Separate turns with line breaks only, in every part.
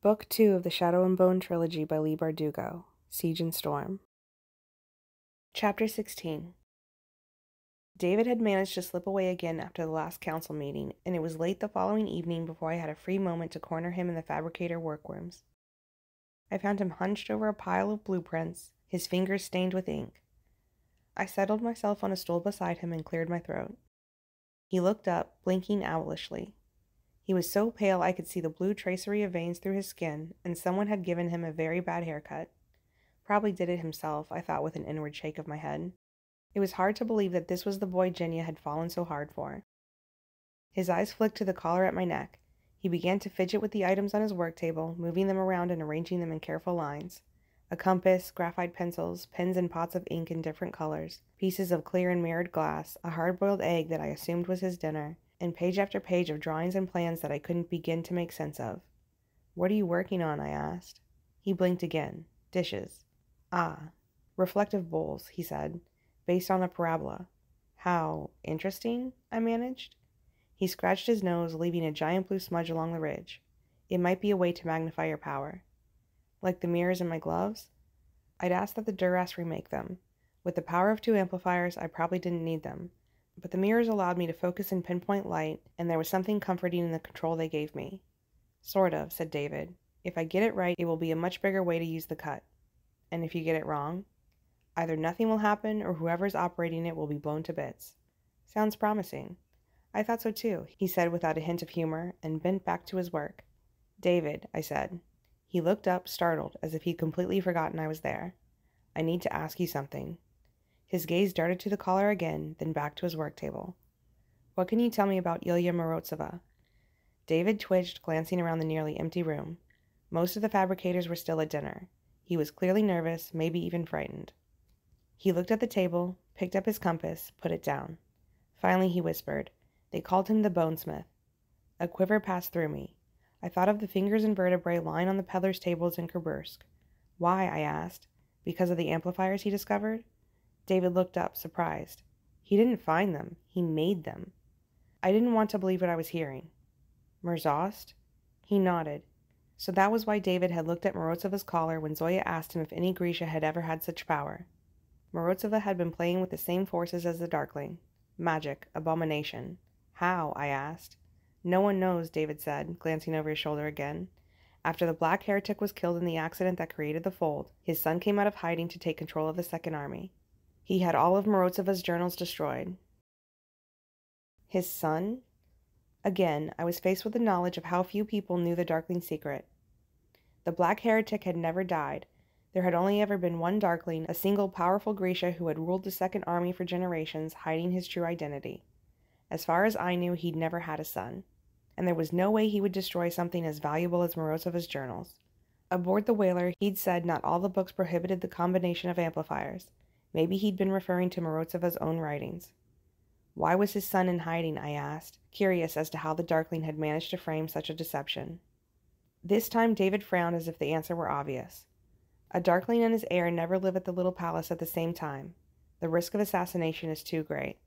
Book 2 of the Shadow and Bone trilogy by Leigh Bardugo, Siege and Storm. Chapter 16 David had managed to slip away again after the last council meeting, and it was late the following evening before I had a free moment to corner him in the fabricator workrooms. I found him hunched over a pile of blueprints, his fingers stained with ink. I settled myself on a stool beside him and cleared my throat. He looked up, blinking owlishly. He was so pale I could see the blue tracery of veins through his skin, and someone had given him a very bad haircut. Probably did it himself, I thought with an inward shake of my head. It was hard to believe that this was the boy Genya had fallen so hard for. His eyes flicked to the collar at my neck. He began to fidget with the items on his work table, moving them around and arranging them in careful lines. A compass, graphite pencils, pens and pots of ink in different colors, pieces of clear and mirrored glass, a hard boiled egg that I assumed was his dinner, and page after page of drawings and plans that I couldn't begin to make sense of. What are you working on? I asked. He blinked again. Dishes. Ah. Reflective bowls, he said, based on a parabola. How interesting, I managed. He scratched his nose, leaving a giant blue smudge along the ridge. It might be a way to magnify your power. Like the mirrors in my gloves? I'd ask that the Durasts remake them. With the power of two amplifiers, I probably didn't need them, but the mirrors allowed me to focus in pinpoint light, and there was something comforting in the control they gave me. Sort of, said David. If I get it right, it will be a much bigger way to use the cut. And if you get it wrong, either nothing will happen or whoever's operating it will be blown to bits. Sounds promising. I thought so too, he said without a hint of humor, and bent back to his work. David, I said. He looked up, startled, as if he'd completely forgotten I was there. I need to ask you something. His gaze darted to the collar again, then back to his work table. What can you tell me about Ilya Morozova? David twitched, glancing around the nearly empty room. Most of the fabricators were still at dinner. He was clearly nervous, maybe even frightened. He looked at the table, picked up his compass, put it down. Finally, he whispered, They called him the bonesmith. A quiver passed through me. I thought of the fingers and vertebrae lying on the peddler's tables in Kharbursk. Why? I asked. Because of the amplifiers he discovered? David looked up, surprised. He didn't find them, he made them. I didn't want to believe what I was hearing. Merzost? He nodded. So that was why David had looked at Morozova's collar when Zoya asked him if any Grisha had ever had such power. Morozova had been playing with the same forces as the Darkling. Magic, abomination. How? I asked. No one knows, David said, glancing over his shoulder again. After the Black Heretic was killed in the accident that created the Fold, his son came out of hiding to take control of the Second Army. He had all of Morozova's journals destroyed. His son? Again, I was faced with the knowledge of how few people knew the Darkling secret. The Black Heretic had never died. There had only ever been one Darkling, a single powerful Grisha who had ruled the Second Army for generations, hiding his true identity. As far as I knew, he'd never had a son. And there was no way he would destroy something as valuable as Morozova's journals. Aboard the whaler, he'd said not all the books prohibited the combination of amplifiers. Maybe he'd been referring to Morozova's own writings. Why was his son in hiding? I asked, curious as to how the Darkling had managed to frame such a deception. This time David frowned as if the answer were obvious. A Darkling and his heir never live at the little palace at the same time. The risk of assassination is too great.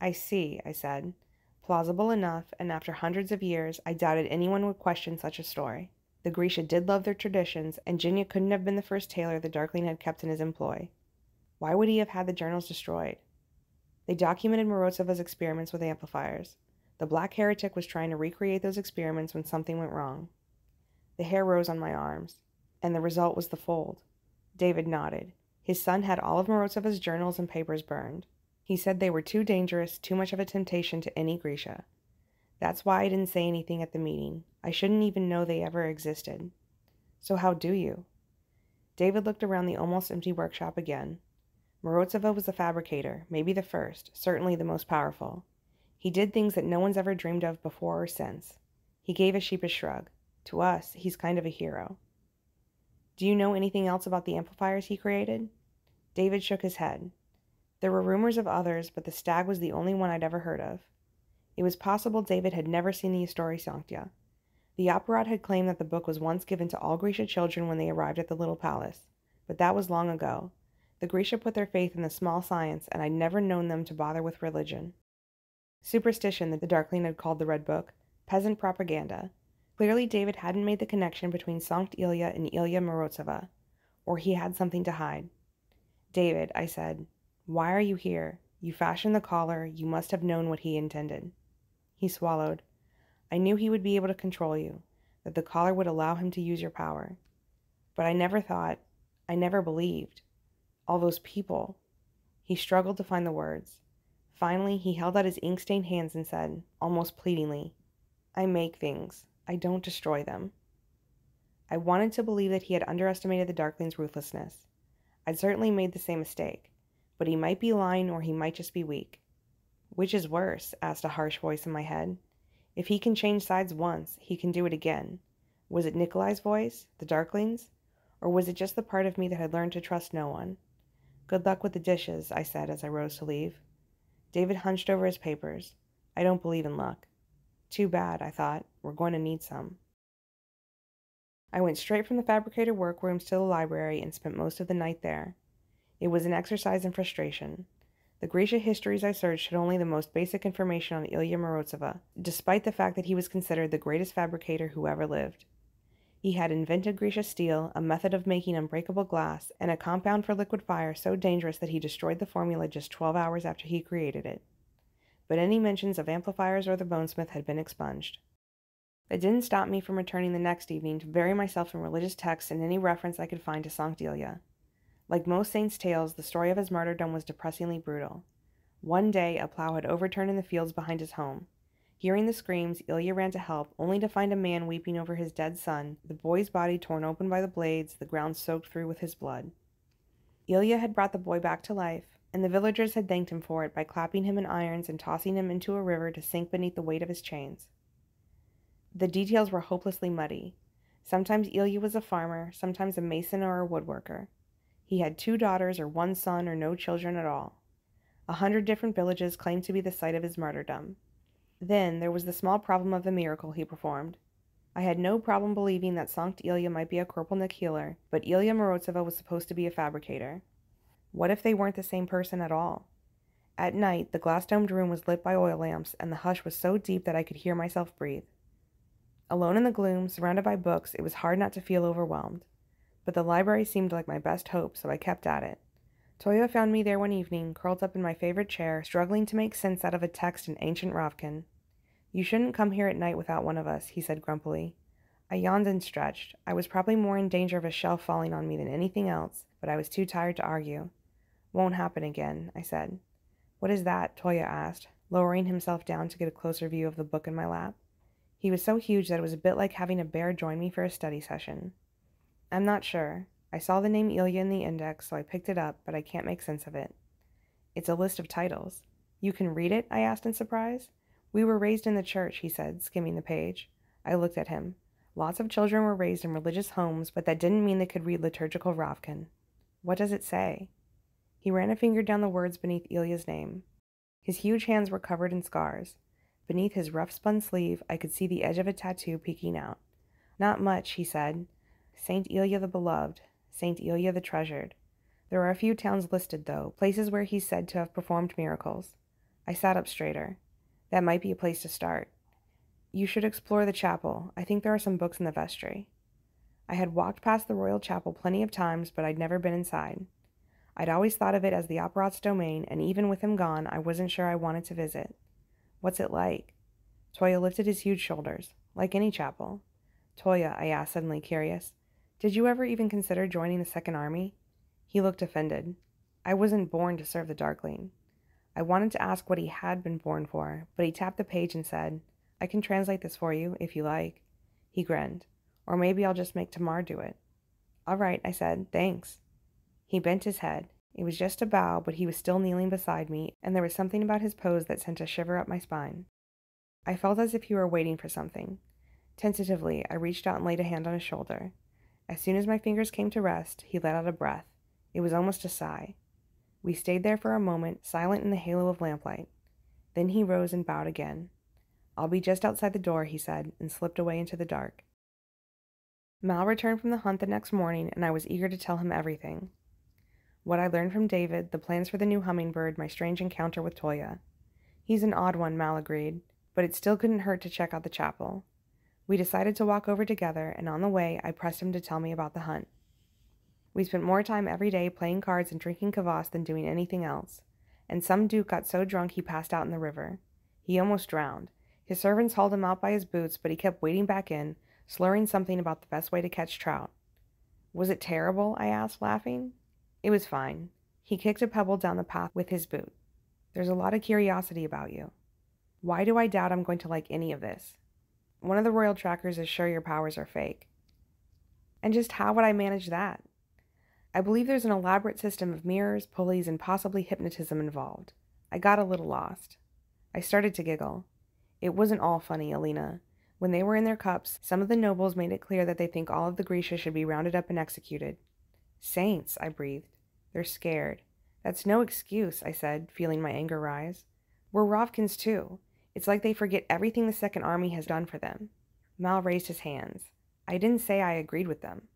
I see, I said. Plausible enough, and after hundreds of years, I doubted anyone would question such a story. The Grisha did love their traditions, and Genya couldn't have been the first tailor the Darkling had kept in his employ. Why would he have had the journals destroyed? They documented Morozova's experiments with amplifiers. The Black Heretic was trying to recreate those experiments when something went wrong. The hair rose on my arms, and the result was the fold. David nodded. His son had all of Morozova's journals and papers burned. He said they were too dangerous, too much of a temptation to any Grisha. That's why I didn't say anything at the meeting. I shouldn't even know they ever existed. So how do you? David looked around the almost empty workshop again. Morozova was a fabricator, maybe the first, certainly the most powerful. He did things that no one's ever dreamed of before or since. He gave a sheepish shrug. To us, he's kind of a hero. Do you know anything else about the amplifiers he created? David shook his head. There were rumors of others, but the stag was the only one I'd ever heard of. It was possible David had never seen the Istorii Sankt'ya. The Apparat had claimed that the book was once given to all Grisha children when they arrived at the little palace, but that was long ago, the Grisha put their faith in the small science, and I'd never known them to bother with religion. Superstition, that the Darkling had called the Red Book, peasant propaganda. Clearly, David hadn't made the connection between Sankt Ilya and Ilya Morozova, or he had something to hide. David, I said, why are you here? You fashioned the collar, you must have known what he intended. He swallowed. I knew he would be able to control you, that the collar would allow him to use your power. But I never thought, I never believed. All those people. He struggled to find the words. Finally, he held out his ink stained hands and said, almost pleadingly, I make things. I don't destroy them. I wanted to believe that he had underestimated the Darkling's ruthlessness. I'd certainly made the same mistake, but he might be lying or he might just be weak. Which is worse? asked a harsh voice in my head. If he can change sides once, he can do it again. Was it Nikolai's voice, the Darkling's? Or was it just the part of me that had learned to trust no one? Good luck with the dishes, I said as I rose to leave. David hunched over his papers. I don't believe in luck. Too bad, I thought. We're going to need some. I went straight from the fabricator workrooms to the library and spent most of the night there. It was an exercise in frustration. The Grisha histories I searched had only the most basic information on Ilya Morozova, despite the fact that he was considered the greatest fabricator who ever lived. He had invented Grisha steel, a method of making unbreakable glass, and a compound for liquid fire so dangerous that he destroyed the formula just 12 hours after he created it. But any mentions of amplifiers or the bonesmith had been expunged. It didn't stop me from returning the next evening to bury myself in religious texts and any reference I could find to Sankt Ilya. Like most saints' tales, the story of his martyrdom was depressingly brutal. One day, a plow had overturned in the fields behind his home. Hearing the screams, Ilya ran to help, only to find a man weeping over his dead son, the boy's body torn open by the blades, the ground soaked through with his blood. Ilya had brought the boy back to life, and the villagers had thanked him for it by clapping him in irons and tossing him into a river to sink beneath the weight of his chains. The details were hopelessly muddy. Sometimes Ilya was a farmer, sometimes a mason or a woodworker. He had two daughters or one son or no children at all. A hundred different villages claimed to be the site of his martyrdom. Then there was the small problem of the miracle he performed. I had no problem believing that Sankt Ilya might be a Corporalnik healer, but Ilya Morozova was supposed to be a fabricator. What if they weren't the same person at all? At night, the glass domed room was lit by oil lamps, and the hush was so deep that I could hear myself breathe. Alone in the gloom, surrounded by books, it was hard not to feel overwhelmed but the library seemed like my best hope, so I kept at it. Tolya found me there one evening, curled up in my favorite chair, struggling to make sense out of a text in ancient Ravkan. You shouldn't come here at night without one of us, he said grumpily. I yawned and stretched. I was probably more in danger of a shelf falling on me than anything else, but I was too tired to argue. Won't happen again, I said. What is that? Tolya asked, lowering himself down to get a closer view of the book in my lap. He was so huge that it was a bit like having a bear join me for a study session. I'm not sure. I saw the name Ilya in the index, so I picked it up, but I can't make sense of it. It's a list of titles. You can read it? I asked in surprise. We were raised in the church, he said, skimming the page. I looked at him. Lots of children were raised in religious homes, but that didn't mean they could read liturgical Ravkan. What does it say? He ran a finger down the words beneath Ilya's name. His huge hands were covered in scars. Beneath his rough spun sleeve, I could see the edge of a tattoo peeking out. Not much, he said. Saint Ilya the Beloved, Saint Ilya the Treasured. There are a few towns listed, though, places where he's said to have performed miracles. I sat up straighter. That might be a place to start. You should explore the chapel. I think there are some books in the vestry. I had walked past the royal chapel plenty of times, but I'd never been inside. I'd always thought of it as the Apparat's domain, and even with him gone, I wasn't sure I wanted to visit. What's it like? Tolya lifted his huge shoulders. Like any chapel. Tolya, I asked, suddenly curious, did you ever even consider joining the Second Army? He looked offended. I wasn't born to serve the Darkling. I wanted to ask what he had been born for, but he tapped the page and said, I can translate this for you, if you like. He grinned. Or maybe I'll just make Tamar do it. All right, I said, thanks. He bent his head. It was just a bow, but he was still kneeling beside me, and there was something about his pose that sent a shiver up my spine. I felt as if he were waiting for something. Tentatively, I reached out and laid a hand on his shoulder. As soon as my fingers came to rest, he let out a breath. It was almost a sigh. We stayed there for a moment, silent in the halo of lamplight. Then he rose and bowed again. I'll be just outside the door, he said, and slipped away into the dark. Mal returned from the hunt the next morning, and I was eager to tell him everything. What I learned from David, the plans for the new hummingbird, my strange encounter with Tolya. He's an odd one, Mal agreed, but it still couldn't hurt to check out the chapel. We decided to walk over together, and on the way, I pressed him to tell me about the hunt. We spent more time every day playing cards and drinking kvass than doing anything else, and some duke got so drunk he passed out in the river. He almost drowned. His servants hauled him out by his boots, but he kept wading back in, slurring something about the best way to catch trout. Was it terrible? I asked, laughing. It was fine. He kicked a pebble down the path with his boot. There's a lot of curiosity about you. Why do I doubt I'm going to like any of this? One of the royal trackers is sure your powers are fake. And just how would I manage that? I believe there's an elaborate system of mirrors, pulleys, and possibly hypnotism involved. I got a little lost. I started to giggle. It wasn't all funny, Alina. When they were in their cups, some of the nobles made it clear that they think all of the Grisha should be rounded up and executed. Saints, I breathed. They're scared. That's no excuse, I said, feeling my anger rise. We're Ravkans too. It's like they forget everything the Second Army has done for them. Mal raised his hands. I didn't say I agreed with them.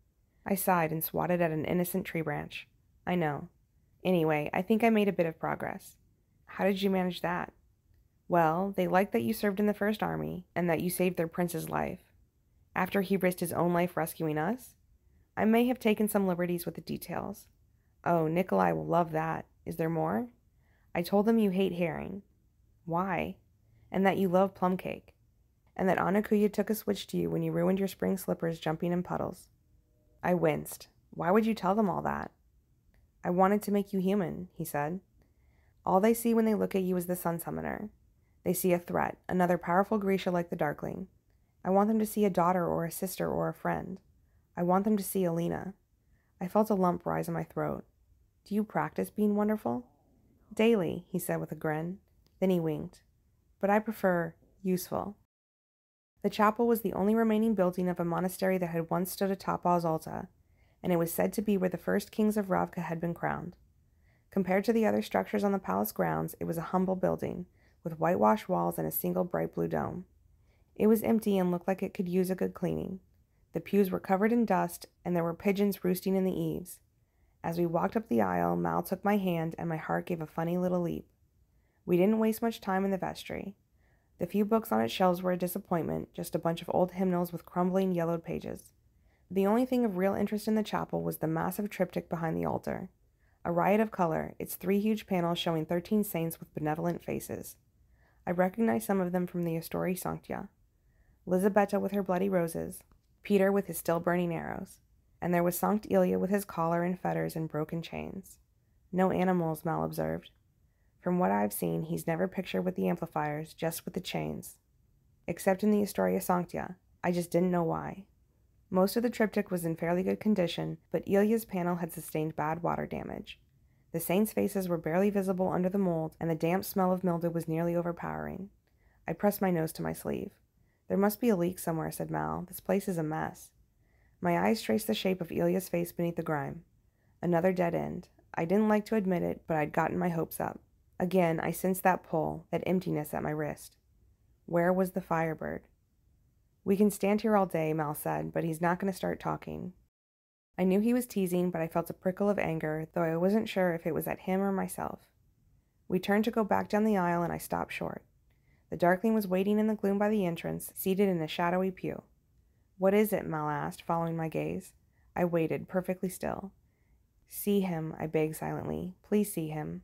I sighed and swatted at an innocent tree branch. I know. Anyway, I think I made a bit of progress. How did you manage that? Well, they liked that you served in the First Army and that you saved their prince's life. After he risked his own life rescuing us? I may have taken some liberties with the details. Oh, Nikolai will love that. Is there more? I told them you hate herring. Why? And that you love plum cake. And that Ana Kuya took a switch to you when you ruined your spring slippers jumping in puddles. I winced. Why would you tell them all that? I wanted to make you human, he said. All they see when they look at you is the Sun Summoner. They see a threat, another powerful Grisha like the Darkling. I want them to see a daughter or a sister or a friend. I want them to see Alina. I felt a lump rise in my throat. Do you practice being wonderful? Daily, he said with a grin. Then he winked. But I prefer useful. The chapel was the only remaining building of a monastery that had once stood atop Alta, and it was said to be where the first kings of Ravka had been crowned. Compared to the other structures on the palace grounds, it was a humble building, with whitewashed walls and a single bright blue dome. It was empty and looked like it could use a good cleaning. The pews were covered in dust, and there were pigeons roosting in the eaves. As we walked up the aisle, Mal took my hand, and my heart gave a funny little leap. We didn't waste much time in the vestry. The few books on its shelves were a disappointment, just a bunch of old hymnals with crumbling, yellowed pages. The only thing of real interest in the chapel was the massive triptych behind the altar. A riot of color, its three huge panels showing thirteen saints with benevolent faces. I recognized some of them from the Istorii Sankt'ya. Lizabetta with her bloody roses, Petyr with his still burning arrows, and there was Sankt Ilya with his collar and fetters and broken chains. No animals, Mal observed. From what I've seen, he's never pictured with the amplifiers, just with the chains. Except in the Istorii Sankt'ya, I just didn't know why. Most of the triptych was in fairly good condition, but Ilya's panel had sustained bad water damage. The saints' faces were barely visible under the mold, and the damp smell of mildew was nearly overpowering. I pressed my nose to my sleeve. There must be a leak somewhere, said Mal. This place is a mess. My eyes traced the shape of Ilya's face beneath the grime. Another dead end. I didn't like to admit it, but I'd gotten my hopes up. Again, I sensed that pull, that emptiness at my wrist. Where was the firebird? We can stand here all day, Mal said, but he's not going to start talking. I knew he was teasing, but I felt a prickle of anger, though I wasn't sure if it was at him or myself. We turned to go back down the aisle, and I stopped short. The Darkling was waiting in the gloom by the entrance, seated in a shadowy pew. What is it? Mal asked, following my gaze. I waited, perfectly still. See him, I begged silently. Please see him.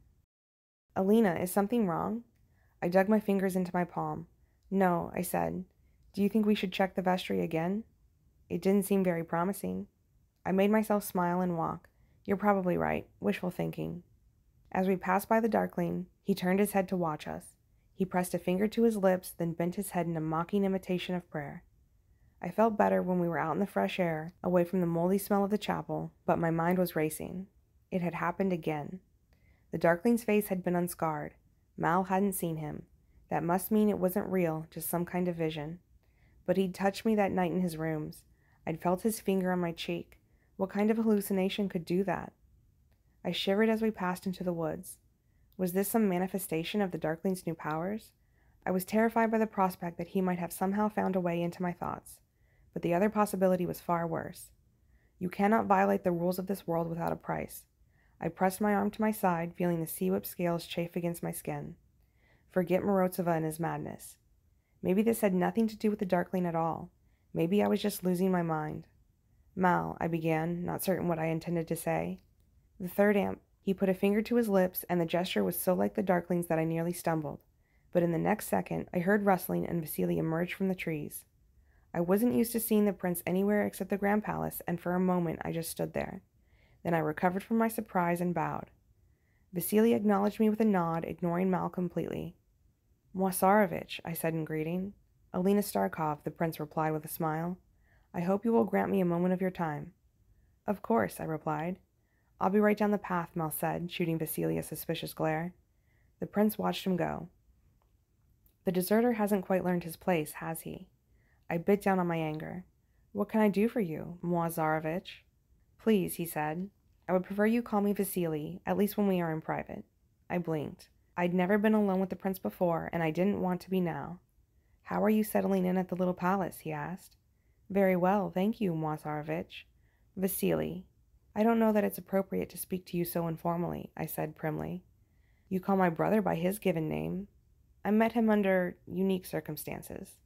Alina, is something wrong? I dug my fingers into my palm. No, I said. Do you think we should check the vestry again? It didn't seem very promising. I made myself smile and walk. You're probably right. Wishful thinking. As we passed by the Darkling, he turned his head to watch us. He pressed a finger to his lips, then bent his head in a mocking imitation of prayer. I felt better when we were out in the fresh air, away from the moldy smell of the chapel, but my mind was racing. It had happened again. The Darkling's face had been unscarred. Mal hadn't seen him. That must mean it wasn't real, just some kind of vision. But he'd touched me that night in his rooms. I'd felt his finger on my cheek. What kind of hallucination could do that? I shivered as we passed into the woods. Was this some manifestation of the Darkling's new powers? I was terrified by the prospect that he might have somehow found a way into my thoughts, but the other possibility was far worse. You cannot violate the rules of this world without a price. I pressed my arm to my side, feeling the sea whip scales chafe against my skin. Forget Morozova and his madness. Maybe this had nothing to do with the Darkling at all. Maybe I was just losing my mind. Mal, I began, not certain what I intended to say. The third amp. He put a finger to his lips, and the gesture was so like the Darkling's that I nearly stumbled. But in the next second, I heard rustling, and Vasily emerged from the trees. I wasn't used to seeing the prince anywhere except the Grand Palace, and for a moment I just stood there. Then I recovered from my surprise and bowed. Vasily acknowledged me with a nod, ignoring Mal completely. moi tsarevich, I said in greeting. Alina Starkov, the prince replied with a smile. I hope you will grant me a moment of your time. Of course, I replied. I'll be right down the path, Mal said, shooting Vasily a suspicious glare. The prince watched him go. The deserter hasn't quite learned his place, has he? I bit down on my anger. What can I do for you, moi tsarevich? Please, he said. I would prefer you call me Vasily, at least when we are in private. I blinked. I'd never been alone with the prince before, and I didn't want to be now. How are you settling in at the little palace? he asked. Very well, thank you, moi tsarevich. Vasily. I don't know that it's appropriate to speak to you so informally, I said primly. You call my brother by his given name. I met him under unique circumstances.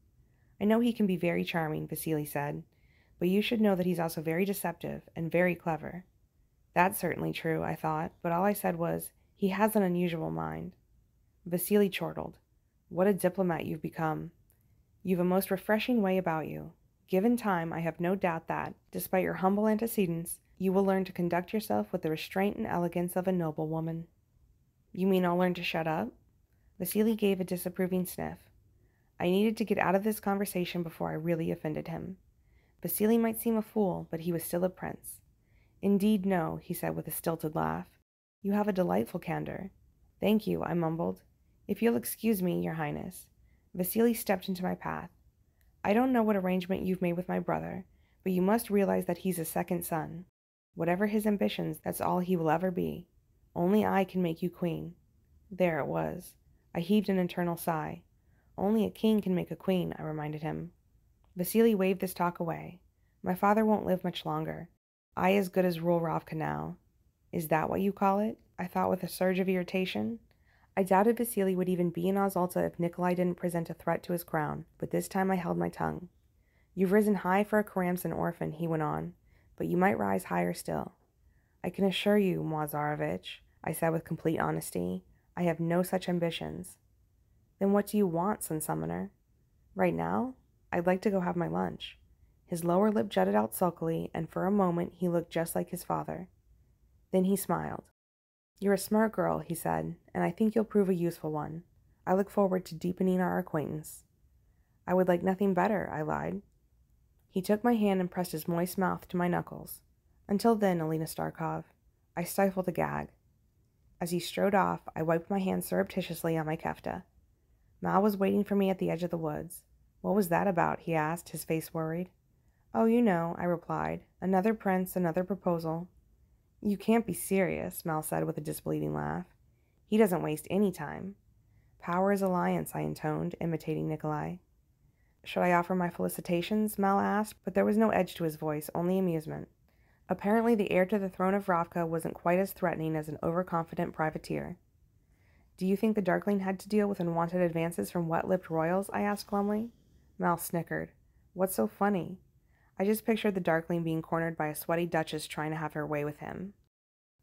I know he can be very charming, Vasily said, but you should know that he's also very deceptive and very clever. That's certainly true, I thought, but all I said was, he has an unusual mind. Vasily chortled. What a diplomat you've become. You've a most refreshing way about you. Given time, I have no doubt that, despite your humble antecedents, you will learn to conduct yourself with the restraint and elegance of a noble woman. You mean I'll learn to shut up? Vasily gave a disapproving sniff. I needed to get out of this conversation before I really offended him. Vasily might seem a fool, but he was still a prince. Indeed, no, he said with a stilted laugh. You have a delightful candor. Thank you, I mumbled. If you'll excuse me, your highness. Vasily stepped into my path. I don't know what arrangement you've made with my brother, but you must realize that he's a second son. Whatever his ambitions, that's all he will ever be. Only I can make you queen. There it was. I heaved an internal sigh. Only a king can make a queen, I reminded him. Vasily waved this talk away. My father won't live much longer. I as good as rule Ravka now. Is that what you call it? I thought with a surge of irritation. I doubted Vasily would even be in Os Alta if Nikolai didn't present a threat to his crown, but this time I held my tongue. You've risen high for a Keramzin orphan, he went on, but you might rise higher still. I can assure you, moi tsarevich, I said with complete honesty, I have no such ambitions. Then what do you want, Sun Summoner? Right now, I'd like to go have my lunch. His lower lip jutted out sulkily, and for a moment he looked just like his father. Then he smiled. You're a smart girl, he said, and I think you'll prove a useful one. I look forward to deepening our acquaintance. I would like nothing better, I lied. He took my hand and pressed his moist mouth to my knuckles. Until then, Alina Starkov. I stifled a gag. As he strode off, I wiped my hand surreptitiously on my kefta. Mal was waiting for me at the edge of the woods. What was that about? he asked, his face worried. Oh, you know, I replied. Another prince, another proposal. You can't be serious, Mal said with a disbelieving laugh. He doesn't waste any time. Power is alliance, I intoned, imitating Nikolai. Should I offer my felicitations? Mal asked, but there was no edge to his voice, only amusement. Apparently, the heir to the throne of Ravka wasn't quite as threatening as an overconfident privateer. Do you think the Darkling had to deal with unwanted advances from wet lipped royals? I asked glumly. Mal snickered. What's so funny? I just pictured the Darkling being cornered by a sweaty duchess trying to have her way with him.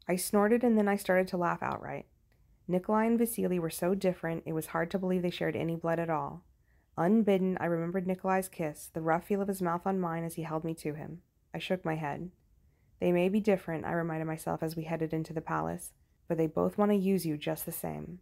I snorted and then I started to laugh outright. Nikolai and Vasily were so different it was hard to believe they shared any blood at all. Unbidden, I remembered Nikolai's kiss, the rough feel of his mouth on mine as he held me to him. I shook my head. They may be different, I reminded myself as we headed into the palace, but they both want to use you just the same.